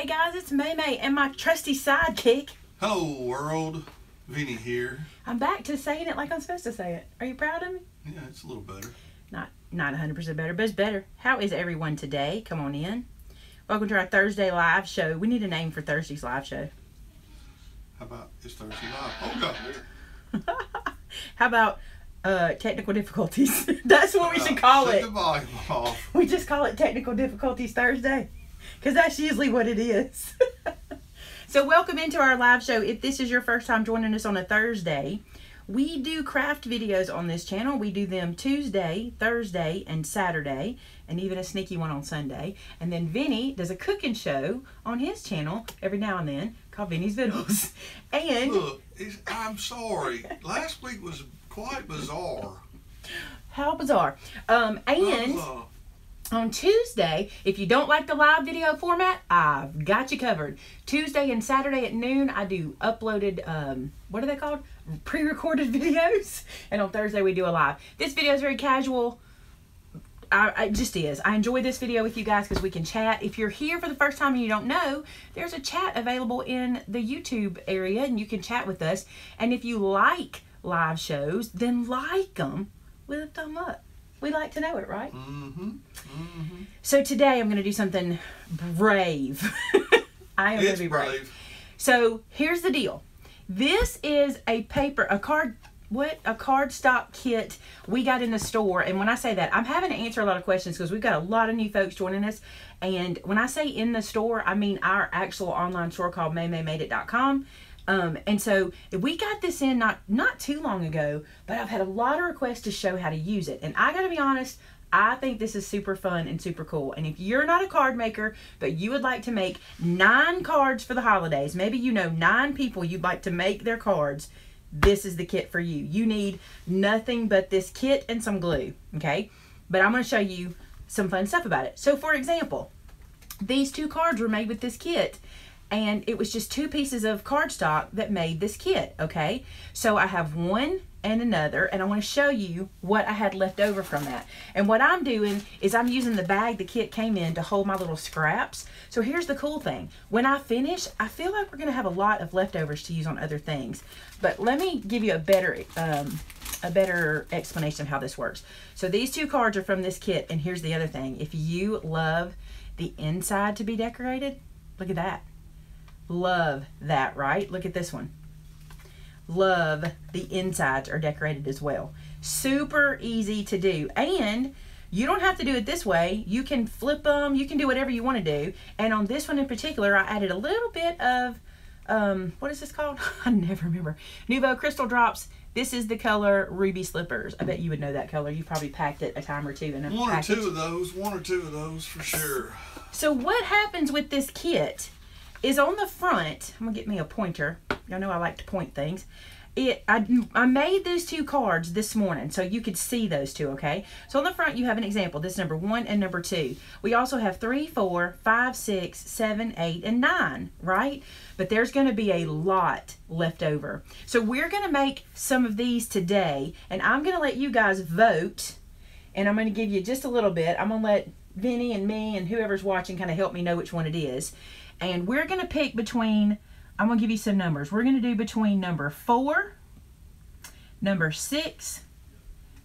Hey guys, it's May May and my trusty sidekick. Hello world, Vinny here. I'm back to saying it like I'm supposed to say it. Are you proud of me? Yeah, it's a little better. Not not 100% better, but it's better. How is everyone today? Come on in. Welcome to our Thursday live show. We need a name for Thursday's live show. How about it's Thursday live? Oh God. How about uh, technical difficulties? that's what we should call it. the volume off. We just call it technical difficulties Thursday because that's usually what it is. so, welcome into our live show. If this is your first time joining us on a Thursday, we do craft videos on this channel. We do them Tuesday, Thursday, and Saturday, and even a sneaky one on Sunday. And then Vinny does a cooking show on his channel every now and then called Vinny's Vittles. And Look, I'm sorry. Last week was quite bizarre. how bizarre. Um, and Uh, on Tuesday, if you don't like the live video format, I've got you covered. Tuesday and Saturday at noon, I do uploaded, um, what are they called? Pre recorded videos. And on Thursday, we do a live. This video is very casual. I- it just is. I enjoy this video with you guys because we can chat. If you're here for the first time and you don't know, there's a chat available in the YouTube area and you can chat with us. And if you like live shows, then like them with a thumb up. We like to know it, right? mm-hmm. Mm-hmm. So today I'm going to do something brave. I am going to be brave. brave. So here's the deal. This is a paper, a card, what? A card stock kit we got in the store. And when I say that, I'm having to answer a lot of questions because we've got a lot of new folks joining us. And when I say in the store, I mean our actual online store called maymaymadeit.com. Um, and so we got this in not not too long ago, but I've had a lot of requests to show how to use it. And I got to be honest, I think this is super fun and super cool. And if you're not a card maker, but you would like to make nine cards for the holidays, maybe you know nine people you'd like to make their cards, this is the kit for you. You need nothing but this kit and some glue, okay? But I'm to show you some fun stuff about it. So, for example, these two cards were made with this kit and it was just two pieces of cardstock that made this kit okay? So i have one and another and i want to show you what i had left over from that. And what i'm doing is i'm using the bag the kit came in to hold my little scraps. So here's the cool thing. When i finish i feel like we're going to have a lot of leftovers to use on other things. But let me give you a better um, a better explanation of how this works. So these two cards are from this kit and here's the other thing. If you love the inside to be decorated look at that Love that, right? Look at this one. Love the insides are decorated as well. Super easy to do. And you don't have to do it this way. You can flip them. You can do whatever you want to do. And on this one in particular, I added a little bit of, um, what is this called? I never remember. Nuvo Crystal Drops. This is the color Ruby Slippers. I bet you would know that color. You probably packed it a time or two in a One or two of those. One or two of those for sure. So what happens with this kit is on the front. I'm gonna get me a pointer. Y'all know I like to point things. It I, I made those two cards this morning so you could see those two. Okay. So on the front you have an example. This is number one and number two. We also have three, four, five, six, seven, eight, and nine. Right. But there's going to be a lot left over. So we're going to make some of these today, and I'm going to let you guys vote and I'm going to give you just a little bit. I'm going to let Vinny and me and whoever's watching kind of help me know which one it is. And we're going to pick between, I'm going to give you some numbers. We're going to do between number four, number six,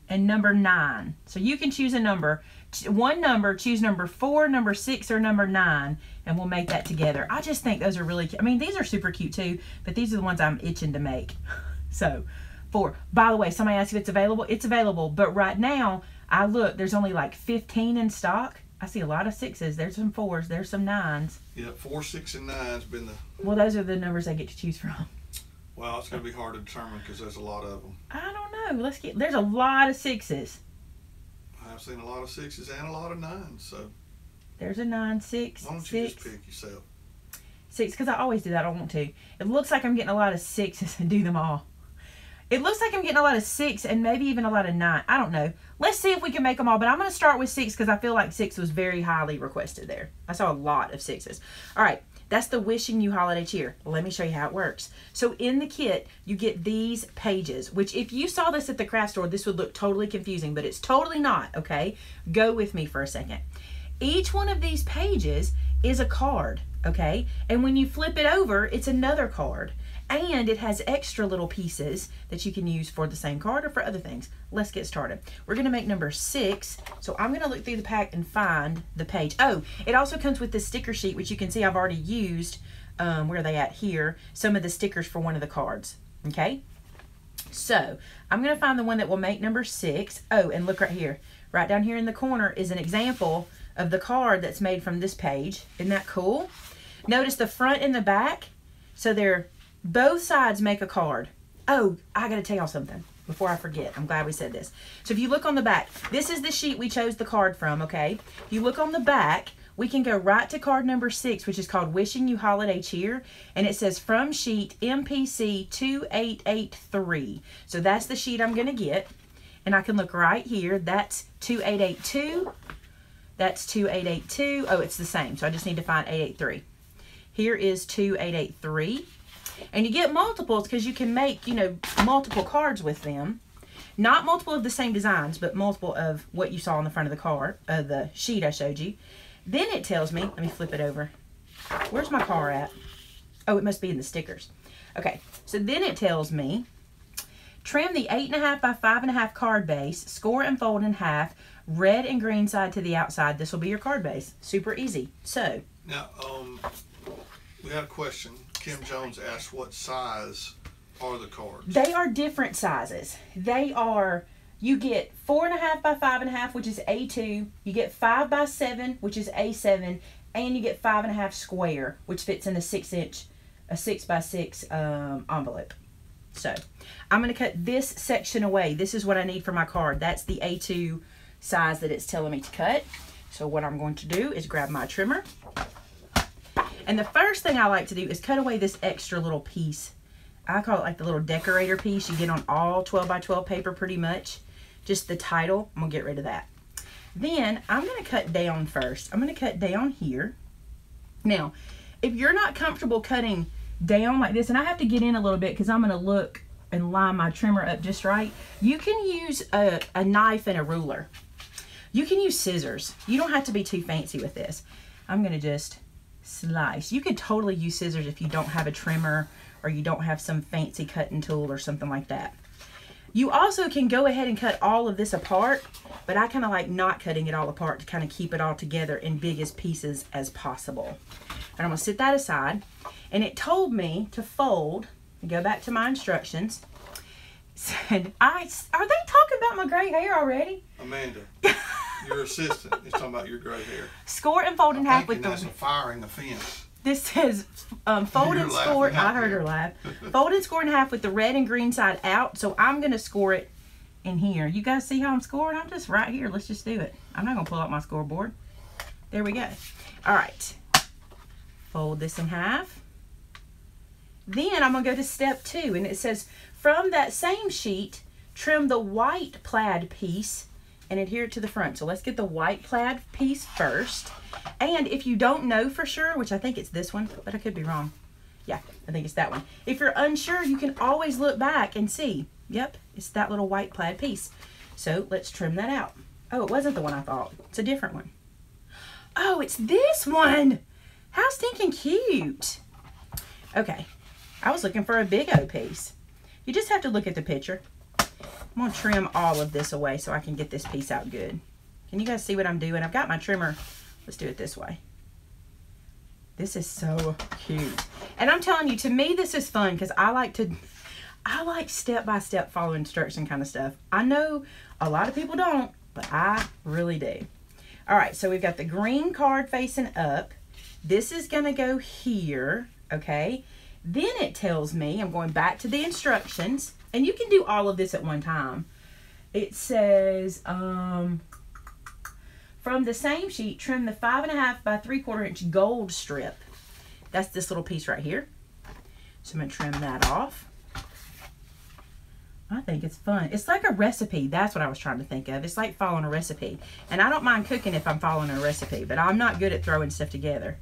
and number nine. So you can choose a number, one number, choose number four, number six, or number nine, and we'll make that together. I just think those are really cute. I mean, these are super cute too, but these are the ones I'm itching to make. So, four. By the way, somebody asked if it's available. It's available, but right now, I look, there's only like 15 in stock. I see a lot of sixes. There's some fours. There's some nines. Yeah, four, six, and nine's been the. Well, those are the numbers I get to choose from. Well, it's gonna be hard to determine because there's a lot of them. I don't know. Let's get. There's a lot of sixes. I've seen a lot of sixes and a lot of nines. So There's a nine, six, why don't you six, just pick yourself? six. Because I always do that. I want to. It looks like I'm getting a lot of sixes and do them all. It looks like I'm getting a lot of six and maybe even a lot of nine. I don't know. Let's see if we can make them all. But I'm going to start with six because I feel like six was very highly requested there. I saw a lot of sixes. All right. That's the Wishing You Holiday Cheer. Let me show you how it works. So in the kit, you get these pages, which if you saw this at the craft store, this would look totally confusing, but it's totally not, okay? Go with me for a second. Each one of these pages is a card, okay? And when you flip it over, it's another card. And it has extra little pieces that you can use for the same card or for other things. Let's get started. We're gonna make number six. So I'm gonna look through the pack and find the page. Oh, it also comes with this sticker sheet, which you can see I've already used. Um, where are they at here? Some of the stickers for one of the cards, okay? So I'm gonna find the one that will make number six. Oh, and look right here. Right down here in the corner is an example of the card that's made from this page. Isn't that cool? Notice the front and the back. So they're both sides make a card. Oh, I got to tell y'all something before I forget. I'm glad we said this. So if you look on the back, this is the sheet we chose the card from, okay? If you look on the back, we can go right to card number six, which is called Wishing You Holiday Cheer. And it says from sheet MPC 2883. So that's the sheet I'm going to get. And I can look right here. That's 2882. That's 2882. Oh, it's the same. So I just need to find 883. Here is 2883. And you get multiples because you can make, you know, multiple cards with them. Not multiple of the same designs, but multiple of what you saw on the front of the card, uh, the sheet I showed you. Then it tells me, let me flip it over. Where's my car at? Oh, it must be in the stickers. Okay, so then it tells me, trim the 8.5 by 5.5 card base, score and fold in half, red and green side to the outside. This will be your card base. Super easy. So, Now, um, we had a question. Kim Jones asked what size are the cards? They are different sizes. They are, you get four and a half by five and a half, which is A2. You get five by seven, which is A7. And you get five and a half square, which fits in a six inch, a six by six um, envelope. So I'm going to cut this section away. This is what I need for my card. That's the A2 size that it's telling me to cut. So what I'm going to do is grab my trimmer. And the first thing I like to do is cut away this extra little piece. I call it like the little decorator piece you get on all 12 by 12 paper pretty much. Just the title, I'm gonna get rid of that. Then I'm gonna cut down first. I'm gonna cut down here. Now, if you're not comfortable cutting down like this, and I have to get in a little bit because I'm gonna look and line my trimmer up just right, you can use a, a knife and a ruler. You can use scissors. You don't have to be too fancy with this. I'm gonna just slice. You could totally use scissors if you don't have a trimmer or you don't have some fancy cutting tool or something like that. You also can go ahead and cut all of this apart, but I kind of like not cutting it all apart to kind of keep it all together in biggest pieces as possible. And I'm gonna sit that aside. And it told me to fold, go back to my instructions, said, I, are they talking about my gray hair already? Amanda, your assistant is talking about your gray hair. Score and fold in half with that's the a firing offense. This says um, fold You're and score. I heard her laugh. fold and score in half with the red and green side out. So I'm gonna score it in here. You guys see how I'm scoring? I'm just right here. Let's just do it. I'm not gonna pull out my scoreboard. There we go. All right. Fold this in half. Then I'm gonna go to step two, and it says from that same sheet, trim the white plaid piece and adhere it to the front. So let's get the white plaid piece first. And if you don't know for sure, which I think it's this one, but I could be wrong. Yeah, I think it's that one. If you're unsure, you can always look back and see. Yep, it's that little white plaid piece. So let's trim that out. Oh, it wasn't the one I thought. It's a different one. Oh, it's this one. How stinking cute. Okay, I was looking for a big O piece. You just have to look at the picture. I'm gonna trim all of this away so I can get this piece out good. Can you guys see what I'm doing? I've got my trimmer. Let's do it this way. This is so cute. And I'm telling you, to me, this is fun because I like to, I like step-by-step follow instruction kind of stuff. I know a lot of people don't, but I really do. All right, so we've got the green card facing up. This is gonna go here, okay? Then it tells me, I'm going back to the instructions, and you can do all of this at one time. It says, um, from the same sheet, trim the five and a half by three quarter inch gold strip. That's this little piece right here. So I'm gonna trim that off. I think it's fun. It's like a recipe. That's what I was trying to think of. It's like following a recipe. And I don't mind cooking if I'm following a recipe, but I'm not good at throwing stuff together.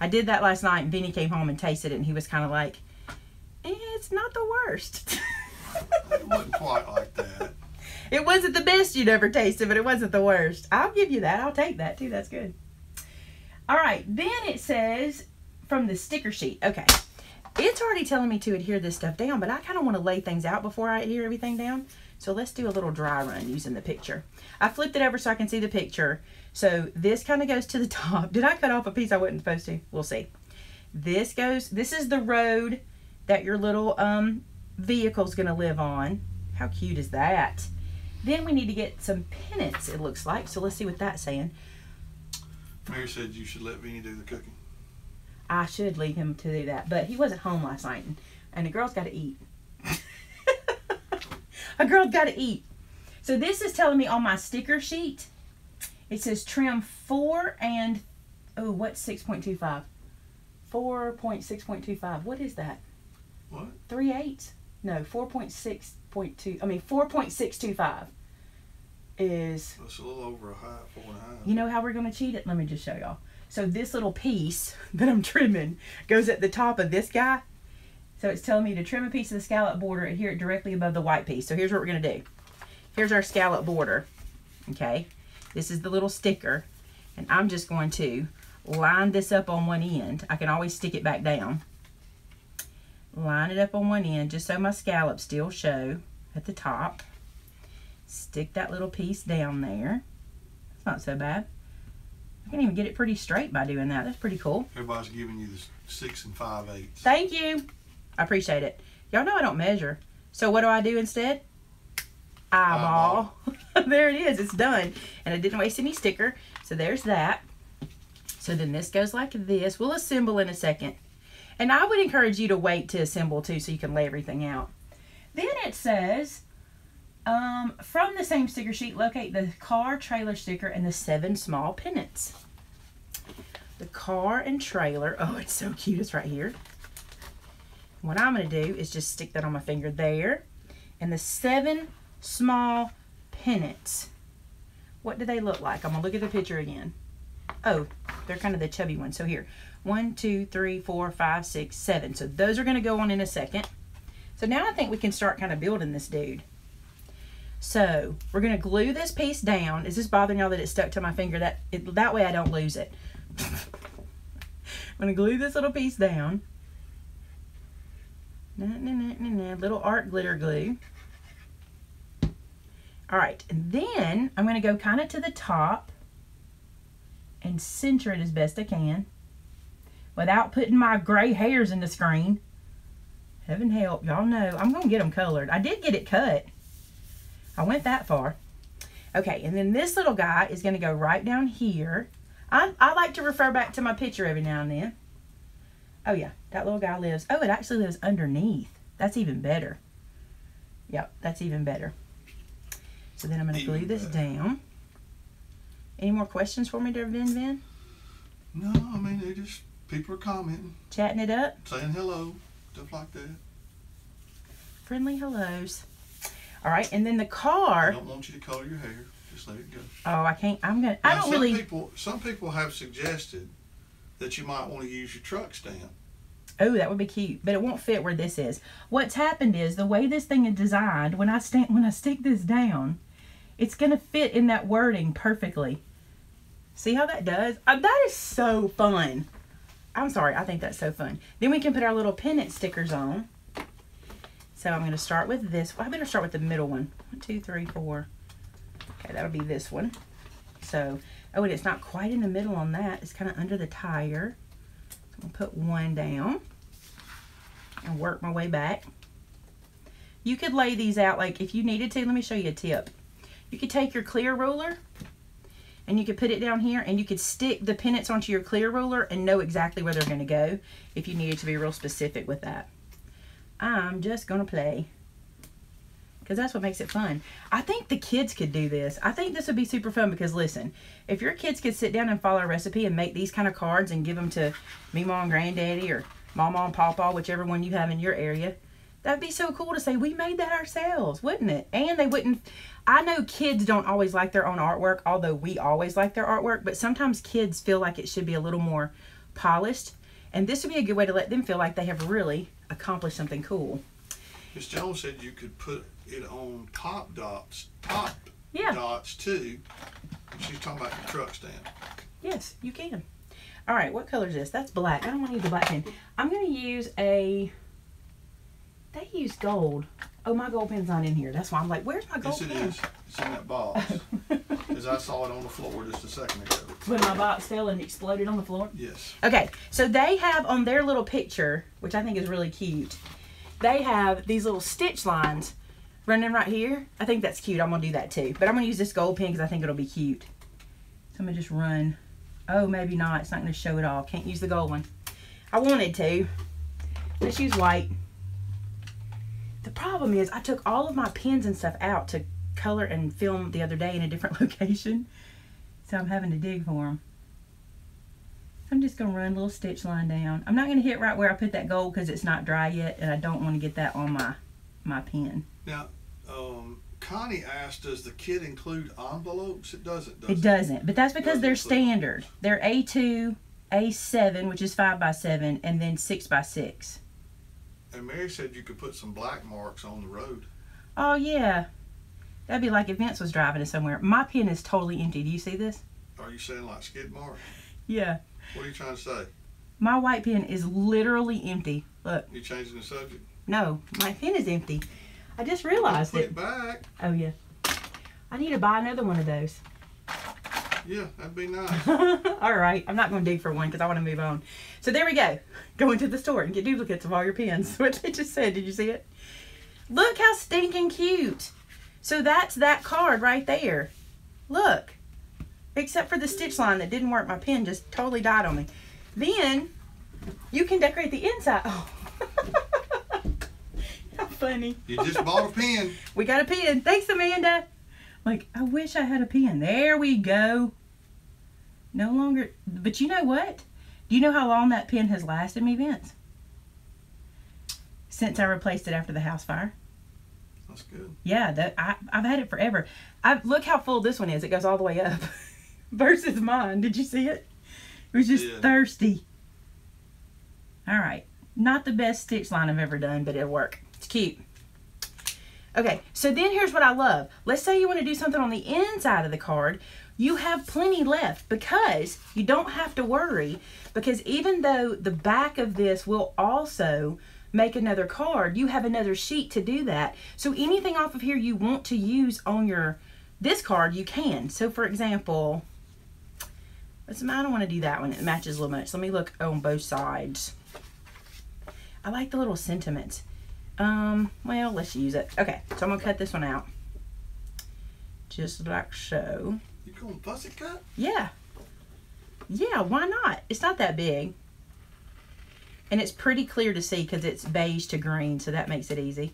I did that last night and Vinny came home and tasted it and he was kind of like, eh, it's not the worst. It wasn't quite like that. It wasn't the best you'd ever tasted, but it wasn't the worst. I'll give you that. I'll take that too. That's good. All right, then it says from the sticker sheet. Okay. It's already telling me to adhere this stuff down, but I kind of want to lay things out before I adhere everything down. So let's do a little dry run using the picture. I flipped it over so I can see the picture. So this kind of goes to the top. Did I cut off a piece I wasn't supposed to? We'll see. This goes, this is the road that your little um, vehicle's going to live on. How cute is that? Then we need to get some pennants, it looks like. So let's see what that's saying. Mary said you should let Vinny do the cooking. I should leave him to do that, but he wasn't home last night, and, and a girl's got to eat. a girl's got to eat. So this is telling me on my sticker sheet, it says trim four and oh, what's six point two five? Four point six point two five. What is that? What? Three eighths? No, four point six point two. I mean four point six two five is. That's a little over a half, four and a half. You know how we're gonna cheat it? Let me just show y'all. So this little piece that I'm trimming goes at the top of this guy. So it's telling me to trim a piece of the scallop border, adhere it directly above the white piece. So here's what we're gonna do. Here's our scallop border. Okay. This is the little sticker. And I'm just going to line this up on one end. I can always stick it back down. Line it up on one end just so my scallops still show at the top. Stick that little piece down there. It's not so bad. I can even get it pretty straight by doing that. That's pretty cool. Everybody's giving you the six and five eighths. Thank you. I appreciate it. Y'all know I don't measure. So what do I do instead? Eyeball. there it is. It's done. And I didn't waste any sticker. So there's that. So then this goes like this. We'll assemble in a second. And I would encourage you to wait to assemble too so you can lay everything out. Then it says, um, from the same sticker sheet, locate the car trailer sticker and the seven small pennants. The car and trailer. Oh, it's so cute. It's right here. What I'm going to do is just stick that on my finger there. And the seven small pennants. What do they look like? I'm to look at the picture again. Oh, they're kind of the chubby ones. So here, one, two, three, four, five, six, seven. So those are going to go on in a second. So now I think we can start kind of building this dude. So we're going to glue this piece down. Is this bothering y'all that it's stuck to my finger? That it, That way I don't lose it. I'm going to glue this little piece down. Na, na, na, na, na, little art glitter glue. All right, and then I'm going to go kind of to the top and center it as best I can without putting my gray hairs in the screen. Heaven help, y'all know I'm going to get them colored. I did get it cut. I went that far. Okay, and then this little guy is going to go right down here. I, I like to refer back to my picture every now and then. Oh yeah, that little guy lives. Oh, it actually lives underneath. That's even better. Yep, that's even better. So then I'm going to glue this down. Any more questions for me, there, Vin Vin? No, I mean they just people are commenting, Chatting it up? saying hello, stuff like that. Friendly hellos. All right, and then the car. I don't want you to color your hair. Just let it go. Oh, I can't. I'm gonna. I don't some really. people some people have suggested that you might want to use your truck stamp. Oh, that would be cute, but it won't fit where this is. What's happened is the way this thing is designed. When I stand, when I stick this down, it's gonna fit in that wording perfectly. See how that does? Uh, that is so fun. I'm sorry, I think that's so fun. Then we can put our little pennant stickers on. So I'm gonna start with this. Well, I better start with the middle one. One, two, three, four. Okay, that'll be this one. So, oh, and it's not quite in the middle on that. It's kind of under the tire. I'll put one down and work my way back. You could lay these out like if you needed to. Let me show you a tip. You could take your clear ruler and you could put it down here and you could stick the pennants onto your clear ruler and know exactly where they're going to go if you needed to be real specific with that. I'm just going to play because that's what makes it fun. I think the kids could do this. I think this would be super fun because listen, if your kids could sit down and follow a recipe and make these kind of cards and give them to me, mom, and granddaddy, or mama and papa, whichever one you have in your area, that'd be so cool to say we made that ourselves, wouldn't it? And they wouldn't. I know kids don't always like their own artwork, although we always like their artwork. But sometimes kids feel like it should be a little more polished, and this would be a good way to let them feel like they have really accomplished something cool. Miss Jones said you could put it on pop dots, top Yeah. dots too. She's talking about your truck stand. Yes, you can. All right, what color is this? That's black. I don't want to use the black pen. I'm going to use a, they use gold. Oh, my gold pen's not in here. That's why I'm like, where's my gold Yes, it pen? is. It's in that box. Because I saw it on the floor just a second ago. When my box fell and exploded on the floor. Yes. Okay, so they have on their little picture, which I think is really cute, they have these little stitch lines running right here. I think that's cute. I'm going to do that too. But I'm going to use this gold pen because I think it'll be cute. So I'm going to just run. Oh, maybe not. It's not going to show it all. Can't use the gold one. I wanted to. Let's use white. The problem is I took all of my pens and stuff out to color and film the other day in a different location. So I'm having to dig for them. I'm just going to run a little stitch line down. I'm not going to hit right where I put that gold because it's not dry yet and I don't want to get that on my, my pen. Now, um, Connie asked, does the kit include envelopes? It doesn't, does It it? doesn't, but that's because they're standard. They're A2, A7, which is 5 by 7 and then 6 by 6 And Mary said you could put some black marks on the road. Oh, yeah. That'd be like if Vince was driving us somewhere. My pen is totally empty. Do you see this? Are you saying like skid marks? Yeah. What are you trying to say? My white pen is literally empty. Look, You changing the subject? no, my pen is empty. I just realized Put it. it back. Oh, yeah. I need to buy another one of those. Yeah, that'd be nice. all right, I'm not going to dig for one because I want to move on. So there we go. Go into the store and get duplicates of all your pins. What they just said. Did you see it? Look how stinking cute. So that's that card right there. Look. Except for the stitch line that didn't work. My pen just totally died on me. Then you can decorate the inside. Oh. how funny. You just bought a pen. We got a pen. Thanks, Amanda. Like, I wish I had a pen. There we go. No longer. But you know what? Do you know how long that pen has lasted me, Vince? Since I replaced it after the house fire. That's good. Yeah, that I, I've had it forever. I look how full this one is. It goes all the way up. Versus mine. Did you see it? It was just Yeah. thirsty. All right. Not the best stitch line I've ever done, but it'll work. It's cute. Okay, so then here's what I love. Let's say you want to do something on the inside of the card. You have plenty left because you don't have to worry because even though the back of this will also make another card, you have another sheet to do that. So anything off of here you want to use on your this card, you can. So for example, let's, I don't want to do that one. It matches a little much. Let me look on both sides. I like the little sentiments. Um, well, let's use it. Okay, so I'm gonna cut this one out. Just like so. You fussy cut? Yeah. Yeah, why not? It's not that big. And it's pretty clear to see because it's beige to green, so that makes it easy.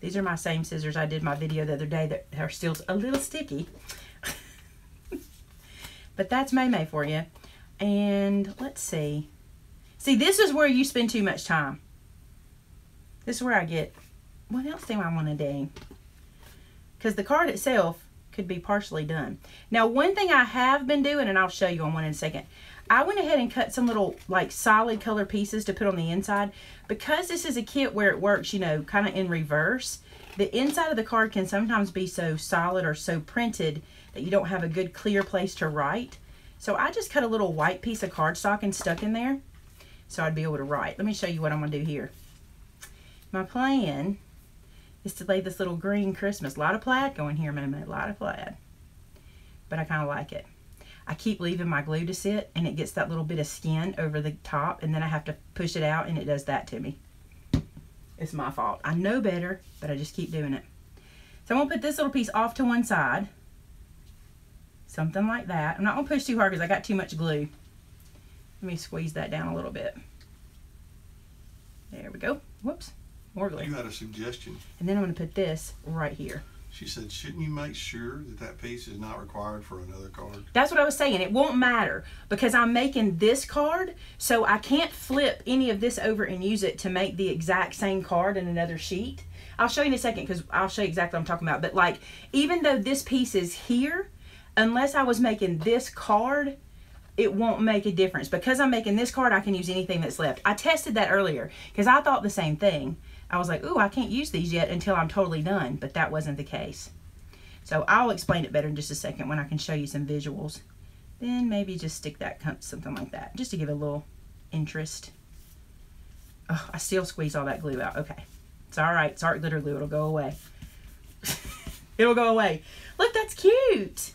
These are my same scissors I did my video the other day that are still a little sticky. but that's May May for you. And let's see. See, this is where you spend too much time. This is where I get, what else do I want to do? Because the card itself could be partially done. Now, one thing I have been doing, and I'll show you on one in a second, I went ahead and cut some little like solid color pieces to put on the inside. Because this is a kit where it works, you know, kind of in reverse, the inside of the card can sometimes be so solid or so printed that you don't have a good clear place to write. So I just cut a little white piece of cardstock and stuck in there so I'd be able to write. Let me show you what I'm going to do here. My plan is to lay this little green Christmas. A lot of plaid going here, Mama. A lot of plaid. But I kind of like it. I keep leaving my glue to sit and it gets that little bit of skin over the top and then I have to push it out and it does that to me. It's my fault. I know better, but I just keep doing it. So I'm going to put this little piece off to one side. Something like that. I'm not going to push too hard because I got too much glue. Let me squeeze that down a little bit. There we go. Whoops. More glue. You had a suggestion. And then I'm going to put this right here. She said, shouldn't you make sure that that piece is not required for another card? That's what I was saying. It won't matter because I'm making this card, so I can't flip any of this over and use it to make the exact same card in another sheet. I'll show you in a second because I'll show you exactly what I'm talking about. But like, even though this piece is here, unless I was making this card, it won't make a difference. Because I'm making this card, I can use anything that's left. I tested that earlier because I thought the same thing. I was like, ooh, I can't use these yet until I'm totally done. But that wasn't the case. So I'll explain it better in just a second when I can show you some visuals. Then maybe just stick that, something like that, just to give it a little interest. Oh, I still squeeze all that glue out. Okay. It's all right. It's art glitter glue. It'll go away. It'll go away. Look, that's cute.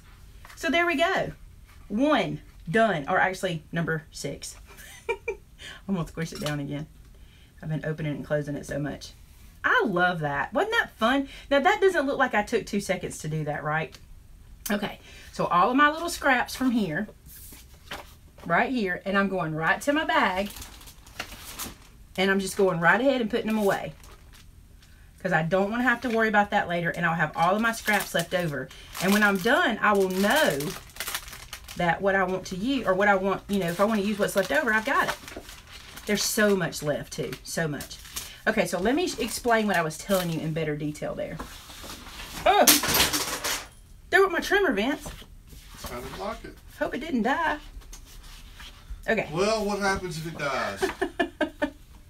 So there we go. One done, or actually number six. I'm gonna squish it down again. I've been opening and closing it so much. I love that. Wasn't that fun? Now that doesn't look like I took two seconds to do that, right? Okay, so all of my little scraps from here, right here, and I'm going right to my bag, and I'm just going right ahead and putting them away. Because I don't want to have to worry about that later, and I'll have all of my scraps left over. And when I'm done, I will know that what I want to use, or what I want, you know, if I want to use what's left over, I've got it. There's so much left too, so much. Okay, so let me explain what I was telling you in better detail there. Oh, there were my trimmer vents. Like it. Hope it didn't die. Okay. Well, what happens if it dies?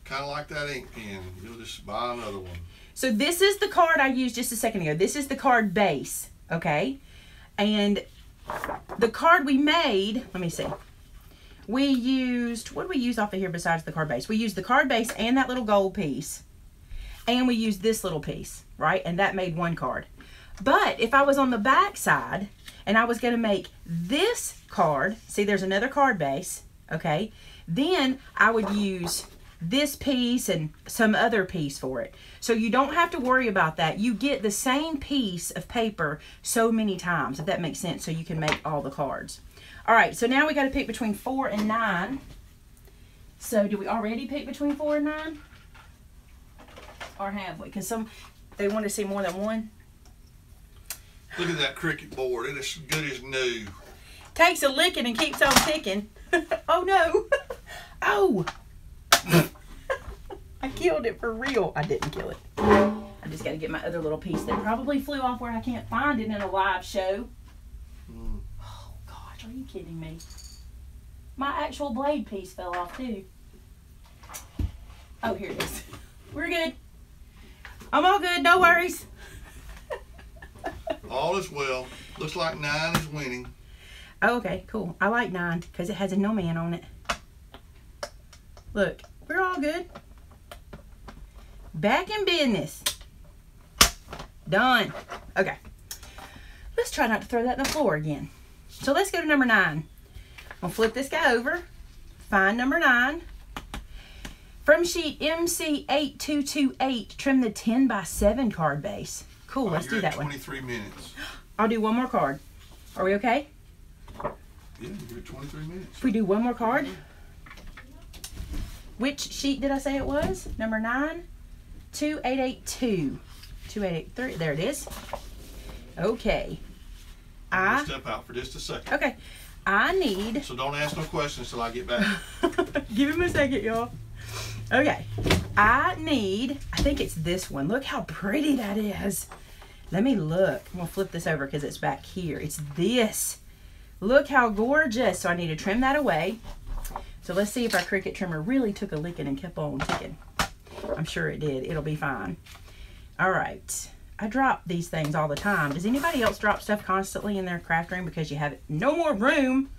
kind of like that ink pen. You'll just buy another one. So this is the card I used just a second ago. This is the card base, okay? And the card we made, let me see. We used, what do we use off of here besides the card base? We used the card base and that little gold piece. And we used this little piece, right? And that made one card. But if I was on the back side and I was going to make this card, see there's another card base, okay? Then I would use this piece and some other piece for it. So you don't have to worry about that. You get the same piece of paper so many times, if that makes sense, so you can make all the cards. All right, so now we got to pick between four and nine. So do we already pick between four and nine? Or have we? Because some, they want to see more than one. Look at that Cricut board. It is good as new. Takes a licking and keeps on ticking. oh no. oh. I killed it for real. I didn't kill it. I just got to get my other little piece that probably flew off where I can't find it in a live show. Are you kidding me? My actual blade piece fell off too. Oh, here it is. We're good. I'm all good. No worries. All is well. Looks like nine is winning. Oh, okay, cool. I like nine because it has a no man on it. Look, we're all good. Back in business. Done. Okay. Let's try not to throw that in the floor again. So let's go to number nine. I'll flip this guy over. Find number nine. From sheet MC8228, trim the 10 by 7 card base. Cool, Oh, let's do at that one. 23 minutes. I'll do one more card. Are we okay? Yeah, at 23 minutes. If we do one more card. Which sheet did I say it was? Number nine? 2882. 2883. There it is. Okay. I, Step out for just a second. okay. I need, So don't ask no questions till I get back. give him a second, y'all. Okay. I need, I think it's this one. Look how pretty that is. Let me look. I'm going to flip this over because it's back here. It's this. Look how gorgeous. So I need to trim that away. So let's see if our Cricut trimmer really took a licking and kept on ticking. I'm sure it did. It'll be fine. All right. I drop these things all the time. Does anybody else drop stuff constantly in their craft room because you have no more room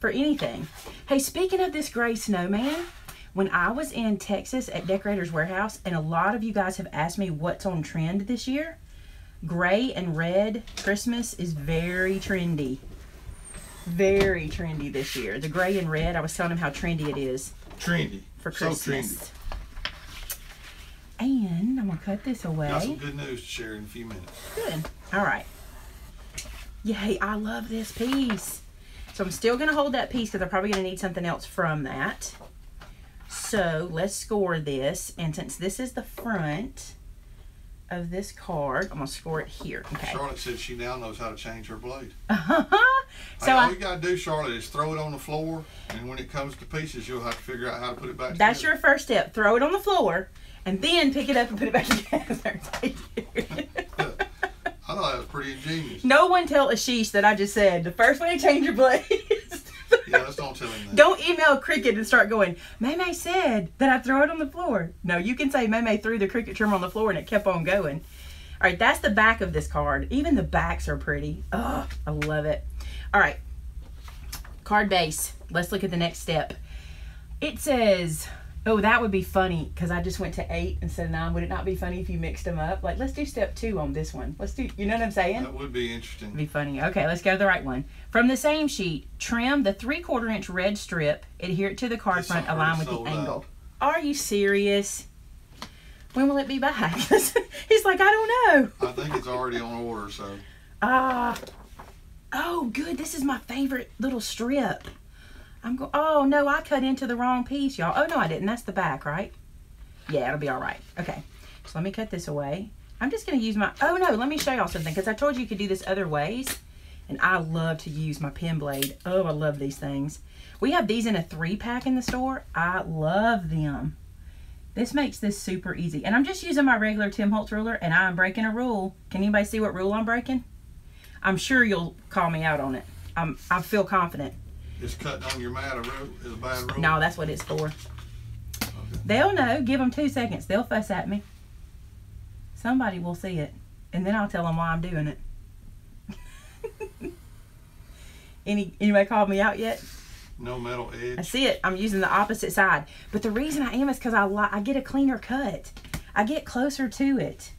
for anything? Hey, speaking of this gray snowman, when I was in Texas at Decorators Warehouse, and a lot of you guys have asked me what's on trend this year, gray and red Christmas is very trendy. Very trendy this year. The gray and red, I was telling them how trendy it is Trendy. for So Christmas. trendy. And I'm gonna cut this away. Got some good news to share in a few minutes. Good. All right. Yay, I love this piece. So I'm still gonna hold that piece because I'm probably gonna need something else from that. So let's score this. And since this is the front of this card, I'm gonna score it here. Okay. Charlotte said she now knows how to change her blade. so Hey, all I, you gotta do, Charlotte, is throw it on the floor, and when it comes to pieces, you'll have to figure out how to put it back that's together. your first step. Throw it on the floor and then pick it up and put it back together. I thought that was pretty ingenious. no one tell Ashish that I just said the first way to change your blade Yeah, let's don't tell him that. Don't email Cricut and start going, May May said that I throw it on the floor. No, you can say May May threw the Cricut trimmer on the floor and it kept on going. All right, that's the back of this card. Even the backs are pretty. Oh, I love it. All right. card base. Let's look at the next step. It says, oh, that would be funny because I just went to eight instead of nine. Would it not be funny if you mixed them up? Like, let's do step two on this one. Let's do, you know what I'm saying? That would be interesting. be funny. Okay, let's go to the right one. From the same sheet, trim the three quarter inch red strip, adhere it to the card front, align with the angle. Are you serious? When will it be back? He's like, I don't know. I think it's already on order, so Ah. oh, good. This is my favorite little strip. I'm going. Oh no, I cut into the wrong piece, y'all. Oh no, I didn't. That's the back, right? Yeah, it'll be all right. Okay. So let me cut this away. I'm just gonna use my. Oh no, let me show y'all something because I told you you could do this other ways, and I love to use my pen blade. Oh, I love these things. We have these in a three pack in the store. I love them. This makes this super easy. And I'm just using my regular Tim Holtz ruler and I'm breaking a rule. Can anybody see what rule I'm breaking? I'm sure you'll call me out on it. I'm, I feel confident. Is cutting on your mat is a bad rule. No, that's what it's for. Okay. They'll know. Give them two seconds. They'll fuss at me. Somebody will see it. And then I'll tell them why I'm doing it. Any anybody called me out yet? No metal edge. I see it. I'm using the opposite side. But the reason I am is because I I get a cleaner cut. I get closer to it.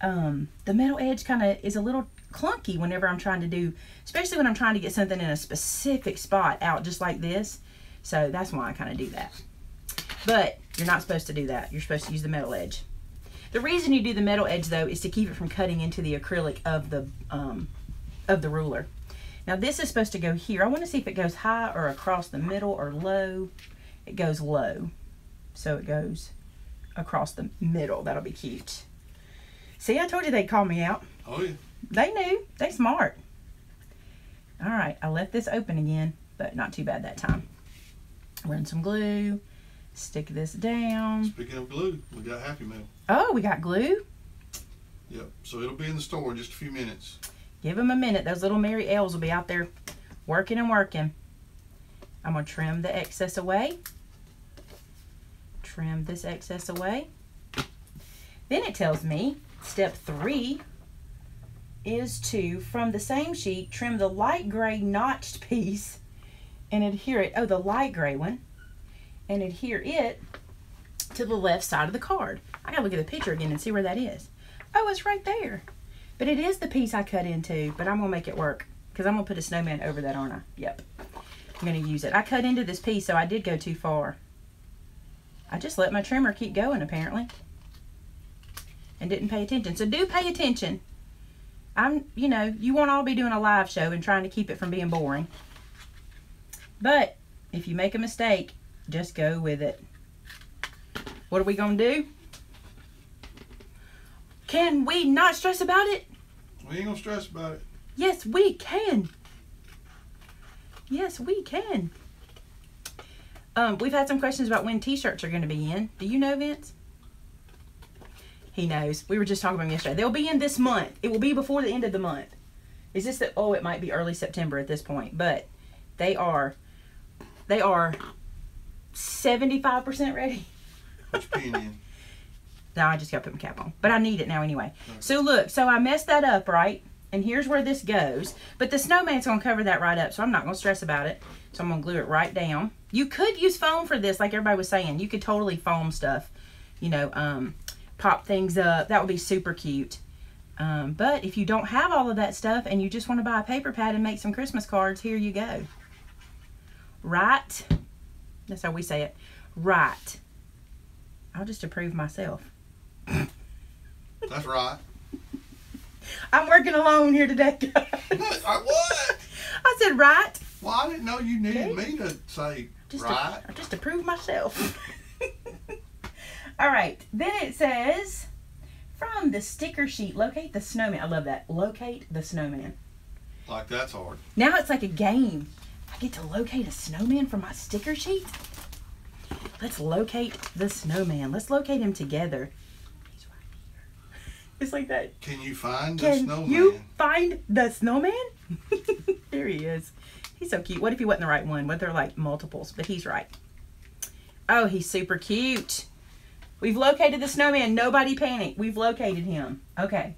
Um, the metal edge kind of is a little clunky whenever I'm trying to do, especially when I'm trying to get something in a specific spot out just like this. So that's why I kind of do that. But you're not supposed to do that. You're supposed to use the metal edge. The reason you do the metal edge though is to keep it from cutting into the acrylic of the um, of the ruler. Now this is supposed to go here. I want to see if it goes high or across the middle or low. It goes low. So it goes across the middle. That'll be cute. See, I told you they'd call me out. Oh yeah. They knew. They smart. All right, I left this open again, but not too bad that time. Run some glue. Stick this down. Speaking of glue, we got Happy Meal. Oh, we got glue. Yep. So it'll be in the store in just a few minutes. Give them a minute. Those little Mary L's will be out there working and working. I'm going to trim the excess away. Trim this excess away. Then it tells me step three is to, from the same sheet, trim the light gray notched piece and adhere it, oh, the light gray one, and adhere it to the left side of the card. I gotta look at the picture again and see where that is. Oh, it's right there. But it is the piece I cut into, but I'm gonna make it work because I'm gonna put a snowman over that, aren't I? Yep. I'm gonna use it. I cut into this piece, so I did go too far. I just let my trimmer keep going, apparently, and didn't pay attention. So do pay attention. I'm, you know, you won't all be doing a live show and trying to keep it from being boring. But if you make a mistake, just go with it. What are we gonna do? Can we not stress about it? We ain't gonna stress about it. Yes, we can. Yes, we can. Um, we've had some questions about when t-shirts are going to be in. Do you know, Vince? He knows. We were just talking about them yesterday. They'll be in this month. It will be before the end of the month. Is this the? Oh, it might be early September at this point, but they are. They are seventy-five percent ready. Put your pen in. No, I just got to put my cap on. But I need it now anyway. So look, so I messed that up, right? And here's where this goes. But the snowman's going to cover that right up, so I'm not going to stress about it. So I'm going to glue it right down. You could use foam for this, like everybody was saying. You could totally foam stuff. You know, um, pop things up. That would be super cute. Um, but if you don't have all of that stuff and you just want to buy a paper pad and make some Christmas cards, here you go. Right? That's how we say it. Right. I'll just approve myself. That's right. I'm working alone here today. guys. I, what? I said right. Well, I didn't know you needed Okay. me to say Just right. to, just to prove myself. All right. Then it says from the sticker sheet, locate the snowman. I love that. Locate the snowman. Like that's hard. Now it's like a game. I get to locate a snowman from my sticker sheet. Let's locate the snowman. Let's locate him together. He's right here. It's like that. Can you find the snowman? Can you find the snowman? there he is. He's so cute. What if he wasn't the right one? What if they're like multiples? But he's right. Oh, he's super cute. We've located the snowman. Nobody panic. We've located him. Okay.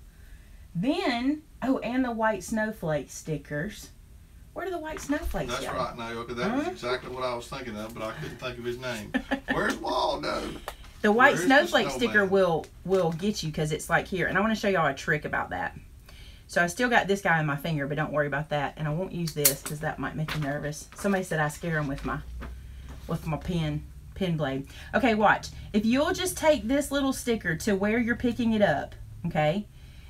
Then, oh, and the white snowflake stickers. Where do the white snowflakes That's go? right, Naoka. That was Huh? exactly what I was thinking of, but I couldn't think of his name. Where's Waldo? The white Where's the snowflake sticker will will get you because it's like here, and I want to show y'all a trick about that. So I still got this guy in my finger, but don't worry about that. And I won't use this because that might make you nervous. Somebody said I scare him with my with my pen pen blade. Okay, watch. If you'll just take this little sticker to where you're picking it up, okay,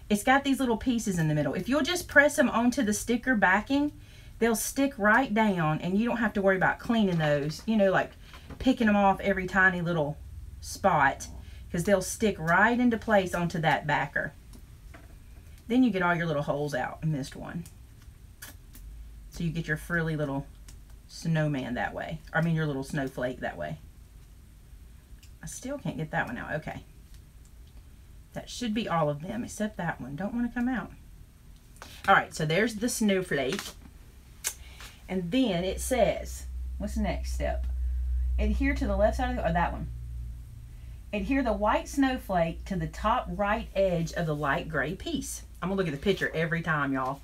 it's got these little pieces in the middle. If you'll just press them onto the sticker backing, they'll stick right down, and you don't have to worry about cleaning those. You know, like picking them off every tiny little spot because they'll stick right into place onto that backer. Then you get all your little holes out. I missed one. So you get your frilly little snowman that way. I mean your little snowflake that way. I still can't get that one out. Okay. That should be all of them except that one. Don't want to come out. Alright, so there's the snowflake. And then it says, what's the next step? Adhere to the left side of the, or that one. Adhere the white snowflake to the top right edge of the light gray piece. I'm gonna look at the picture every time, y'all.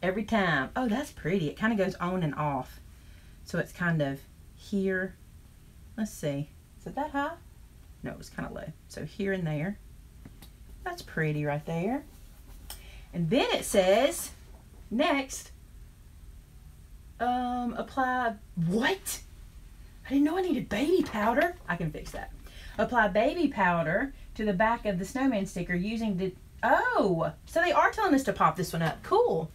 Every time. Oh, that's pretty. It kind of goes on and off. So it's kind of here. Let's see. Is it that high? No, it was kind of low. So here and there. That's pretty right there. And then it says, next, um, apply what? I didn't know I needed baby powder. I can fix that. Apply baby powder to the back of the snowman sticker using the. Oh, so they are telling us to pop this one up. Cool.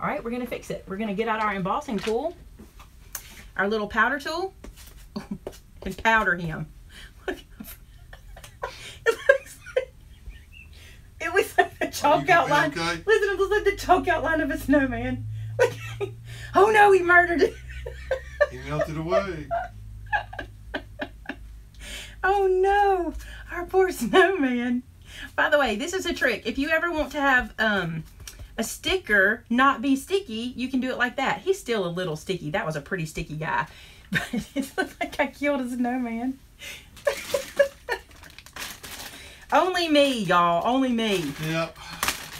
All right, we're gonna fix it. We're gonna get out our embossing tool, our little powder tool, and powder him. Look. It looks like, it looks like the chalk gonna outline. okay? Listen, it looks like the chalk outline of a snowman. oh no, he murdered it. He melted away. Oh no, our poor snowman. By the way, this is a trick. If you ever want to have um, a sticker not be sticky, you can do it like that. He's still a little sticky. That was a pretty sticky guy. But it looks like I killed a snowman. Only me, y'all. Only me. Yep.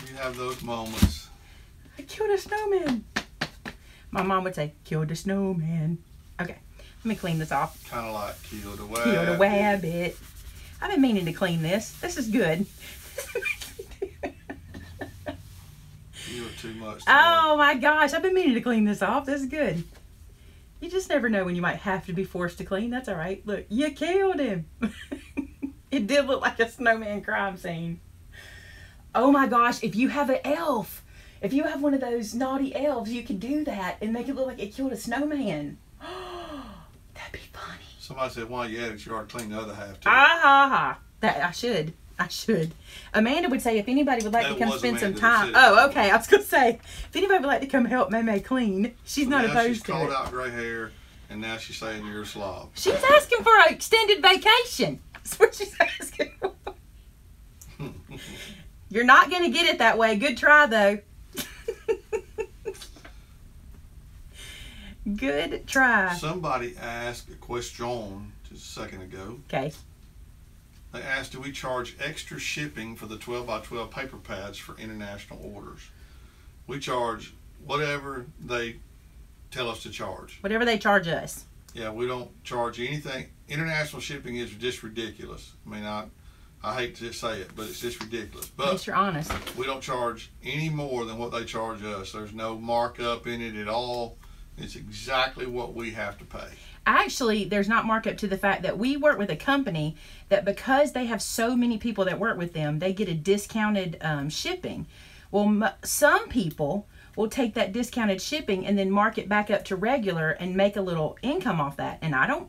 You have those moments. I killed a snowman. My mom would say, killed a snowman. Okay, let me clean this off. Kind of like killed a away. Killed a rabbit. I've been meaning to clean this. This is good. you are too much. today. oh my gosh, I've been meaning to clean this off. This is good. You just never know when you might have to be forced to clean. That's all right. Look, you killed him. it did look like a snowman crime scene. Oh my gosh, if you have an elf, if you have one of those naughty elves, you could do that and make it look like it killed a snowman. That'd be funny. Somebody said, "Why you it? You already cleaned the other half too." Ah ha ha. That I should. I should. Amanda would say if anybody would like That to come spend some Amanda that time. Oh, okay. I was gonna say if anybody would like to come help May May clean, she's not opposed she's to called it. out gray hair, and now she's saying you're a slob. She's asking for an extended vacation. That's what she's asking. You're not gonna get it that way. Good try though. Good try. Somebody asked a question just a second ago. Okay. They asked, "Do we charge extra shipping for the 12 by 12 paper pads for international orders?" We charge whatever they tell us to charge. Whatever they charge us. Yeah, we don't charge anything. International shipping is just ridiculous. I mean, I, I hate to say it, but it's just ridiculous. At But least you're honest. we don't charge any more than what they charge us. There's no markup in it at all. It's exactly what we have to pay. actually there's not markup to the fact that we work with a company that because they have so many people that work with them they get a discounted um, shipping well m- some people will take that discounted shipping and then mark it back up to regular and make a little income off that and i don't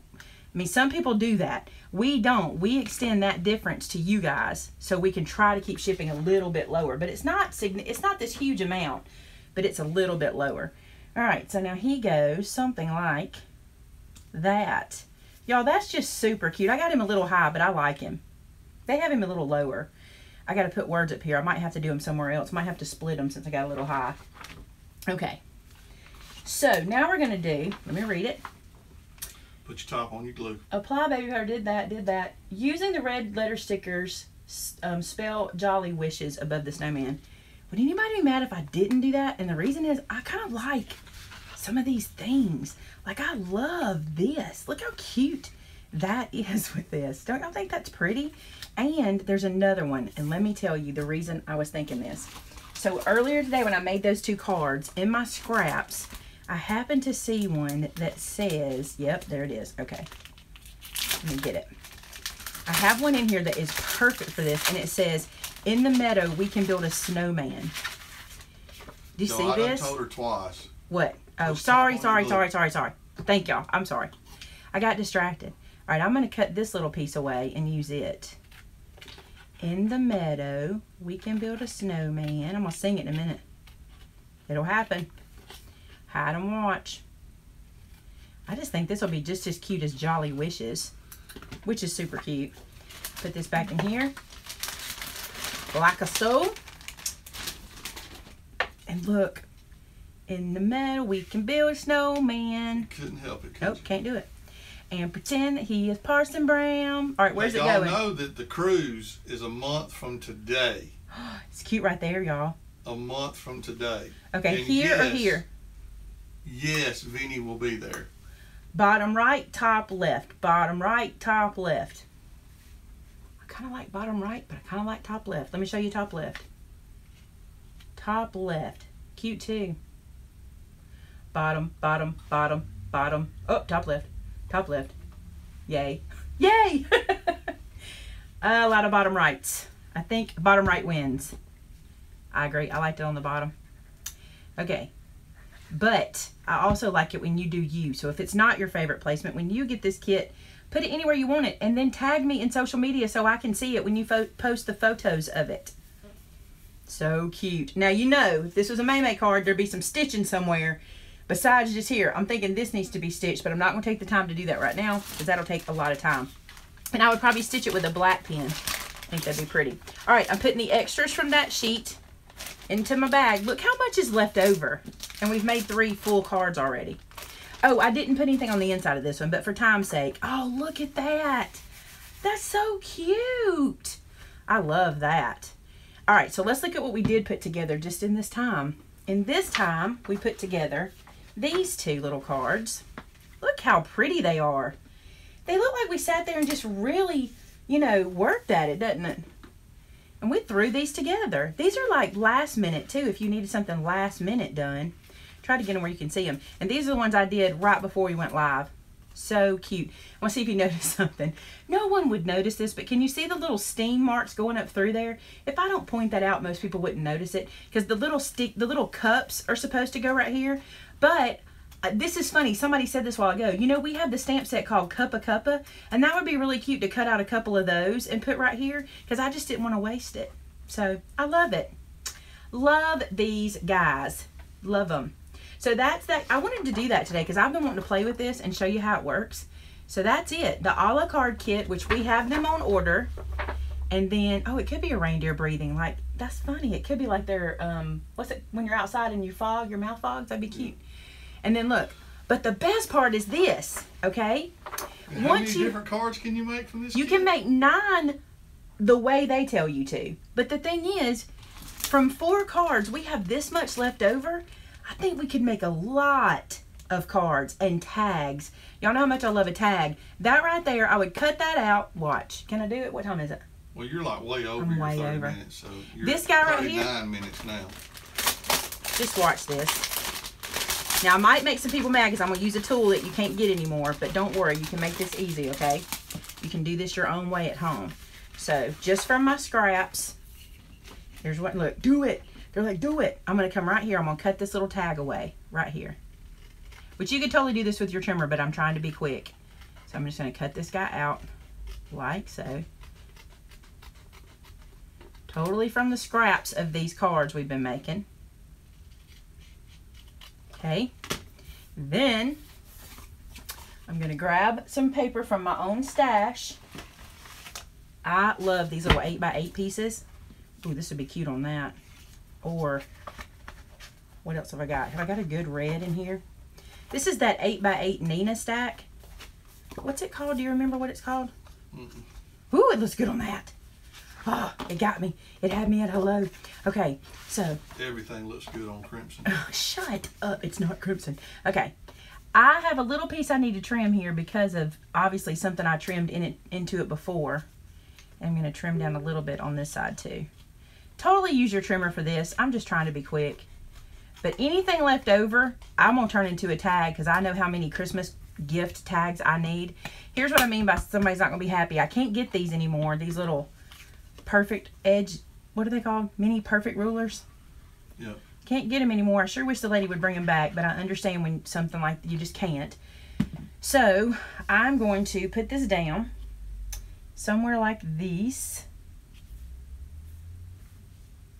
i mean some people do that we don't we extend that difference to you guys so we can try to keep shipping a little bit lower but it's not it's not this huge amount but it's a little bit lower all right so now he goes something like that. Y'all, that's just super cute. I got him a little high, but I like him. They have him a little lower. I got to put words up here. I might have to do them somewhere else. Might have to split them since I got a little high. Okay. So now we're going to do, let me read it. Put your top on your glue. Apply baby powder, did that, did that. Using the red letter stickers, um, spell jolly wishes above the snowman. Would anybody be mad if I didn't do that? And the reason is I kind of like some of these things. Like I love this. Look how cute that is with this. Don't y'all think that's pretty? And there's another one. And let me tell you the reason I was thinking this. So earlier today when I made those two cards in my scraps, I happened to see one that says, yep, there it is. Okay. Let me get it. I have one in here that is perfect for this, and it says, in the meadow, we can build a snowman. Do you No, see I this? told her twice. What? Oh, Just sorry, sorry, sorry, sorry, sorry. Thank y'all. I'm sorry. I got distracted. All right, I'm going to cut this little piece away and use it. In the meadow, we can build a snowman. I'm going to sing it in a minute. It'll happen. Hide and watch. I just think this will be just as cute as Jolly Wishes, which is super cute. Put this back in here. Like a so. And look, in the meadow, we can build a snowman. Couldn't help it. could Nope, you? can't do it. And pretend that he is Parson Brown. All right, where's But it y'all know that the cruise is a month from today. It's cute right there, y'all. A month from today. Okay, And here or here? Yes, Vinny will be there. Bottom right, top left. Bottom right, top left. I kind of like bottom right, but I kind of like top left. Let me show you top left. Top left. Cute too. Bottom, bottom, bottom, bottom. Oh, top left. Top left. Yay. Yay! a lot of bottom rights. I think bottom right wins. I agree. I liked it on the bottom. Okay. But I also like it when you do you. So if it's not your favorite placement, when you get this kit, put it anywhere you want it and then tag me in social media so I can see it when you post the photos of it. So cute. Now you know, if this was a Maymay card, there'd be some stitching somewhere besides just here. I'm thinking this needs to be stitched, but I'm not going to take the time to do that right now because that'll take a lot of time. And I would probably stitch it with a black pen. I think that'd be pretty. All right, I'm putting the extras from that sheet into my bag. Look how much is left over. And we've made three full cards already. Oh, I didn't put anything on the inside of this one, but for time's sake. Oh, look at that. That's so cute. I love that. All right, so let's look at what we did put together just in this time. In this time, we put together these two little cards. Look how pretty they are. They look like we sat there and just really, you know, worked at it, doesn't it? And we threw these together. These are like last minute too, if you needed something last minute done. Try to get them where you can see them. And these are the ones I did right before we went live. So cute. I want to see if you notice something. No one would notice this, but can you see the little steam marks going up through there? If I don't point that out, most people wouldn't notice it because the little stick, the little cups are supposed to go right here. But this is funny. Somebody said this while ago. You know, we have the stamp set called Cuppa Cuppa, and that would be really cute to cut out a couple of those and put right here because I just didn't want to waste it. So I love it. Love these guys. Love them. So that's that. I wanted to do that today because I've been wanting to play with this and show you how it works. So that's it. The A la Card kit, which we have them on order. And then, oh, it could be a reindeer breathing. Like, that's funny. It could be like they're, um, what's it, when you're outside and you fog, your mouth fogs? That'd be cute. And then look, but the best part is this, okay? How Once many you- different cards can you make from this? You kit? can make nine the way they tell you to. But the thing is, from four cards, we have this much left over. I think we could make a lot of cards and tags. Y'all know how much I love a tag. That right there, I would cut that out. Watch. Can I do it? What time is it? Well, you're like way over I'm your way 30 over. minutes, so you're This guy right here? nine minutes now. Just watch this. Now, I might make some people mad because I'm going to use a tool that you can't get anymore, but don't worry. You can make this easy, okay? You can do this your own way at home. So, just from my scraps, here's what, look, do it. They're like, do it. I'm going to come right here. I'm going to cut this little tag away right here. Which you could totally do this with your trimmer, but I'm trying to be quick. So, I'm just going to cut this guy out like so. Totally from the scraps of these cards we've been making. Okay. Then I'm going to grab some paper from my own stash. I love these little 8 by 8 pieces. Ooh, this would be cute on that. Or what else have I got? Have I got a good red in here? This is that 8 by 8 Nina stack. What's it called? Do you remember what it's called? Mm-mm. Ooh, it looks good on that. Oh, it got me. It had me at hello. Okay, so Everything looks good on Crimson. shut up. It's not crimson. Okay. I have a little piece I need to trim here because of obviously something I trimmed in it into it before. I'm going to trim down a little bit on this side too. Totally use your trimmer for this. I'm just trying to be quick. But anything left over, I'm going to turn into a tag because I know how many Christmas gift tags I need. Here's what I mean by somebody's not going to be happy. I can't get these anymore. These little perfect edge, what are they called? Mini perfect rulers. Yep. Can't get them anymore. I sure wish the lady would bring them back, but I understand when something like you just can't. So I'm going to put this down somewhere like this.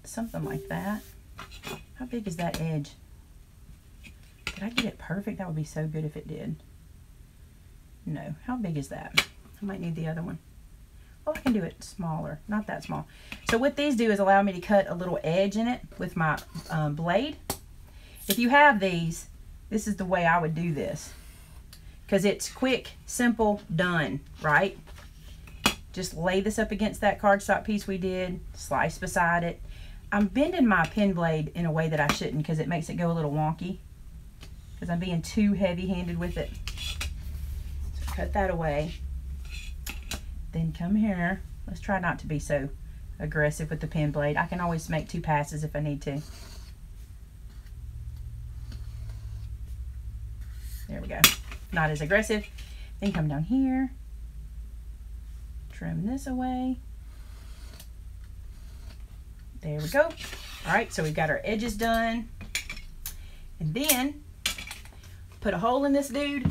Something like that. How big is that edge? Did I get it perfect? That would be so good if it did. No. How big is that? I might need the other one. Oh, I can do it smaller. Not that small. So what these do is allow me to cut a little edge in it with my um, blade. If you have these, this is the way I would do this. Because it's quick, simple, done, right? Just lay this up against that cardstock piece we did, slice beside it. I'm bending my pen blade in a way that I shouldn't because it makes it go a little wonky. Because I'm being too heavy-handed with it. So cut that away. Then come here. Let's try not to be so aggressive with the pen blade. I can always make two passes if I need to. There we go. Not as aggressive. Then come down here. Trim this away. There we go. All right, so we've got our edges done. And then put a hole in this dude.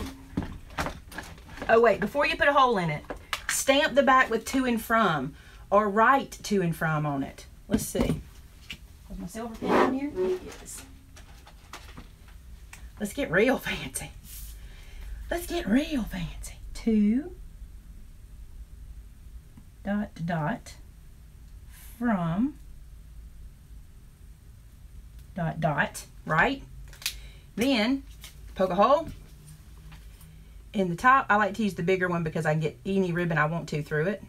Oh wait, before you put a hole in it, stamp the back with to and from or write to and from on it. Let's see. Is my silver pen on here? Mm-hmm. Yes. Let's get real fancy. Let's get real fancy. To dot dot from dot dot, right? Then poke a hole in the top. I like to use the bigger one because I can get any ribbon I want to through it.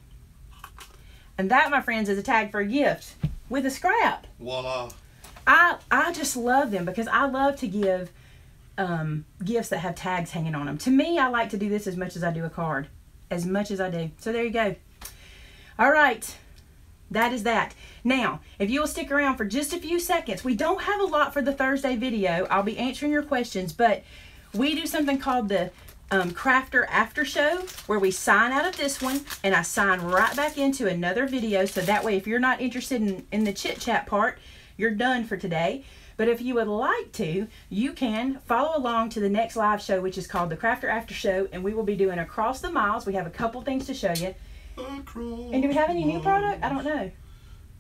And that, my friends, is a tag for a gift with a scrap. Voila. I I just love them because I love to give um, gifts that have tags hanging on them. To me, I like to do this as much as I do a card, as much as I do. So there you go. All right, that is that. Now, if you'll stick around for just a few seconds, we don't have a lot for the Thursday video. I'll be answering your questions, but we do something called the um, crafter after show where we sign out of this one and I sign right back into another video. So that way if you're not interested in, in the chit chat part you're done for today. But if you would like to you can follow along to the next live show which is called the crafter after show and we will be doing across the miles. We have a couple things to show you. Across and do we have any new product? I don't know.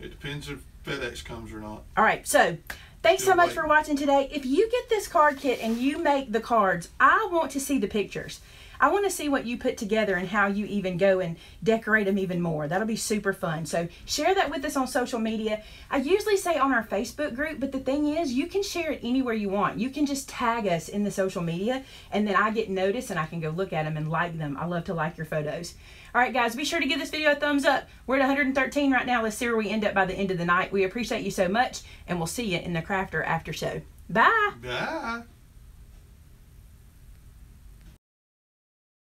It depends if FedEx comes or not. All right, so thanks so much for watching today. If you get this card kit and you make the cards, I want to see the pictures. I want to see what you put together and how you even go and decorate them even more. That'll be super fun. So share that with us on social media. I usually say on our Facebook group, but the thing is, you can share it anywhere you want. You can just tag us in the social media, and then I get noticed and I can go look at them and like them. I love to like your photos. All right, guys, be sure to give this video a thumbs up. We're at 113 right now. Let's see where we end up by the end of the night. We appreciate you so much, and we'll see you in the Crafter after show. Bye. Bye.